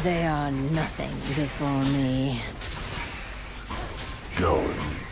They are nothing before me. Going.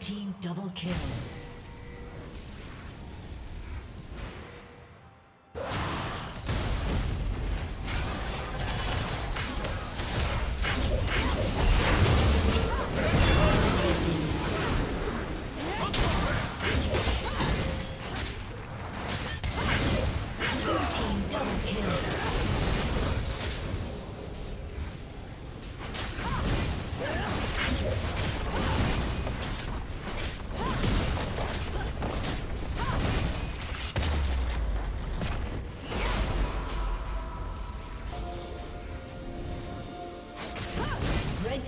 Team double kill.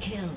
Kill.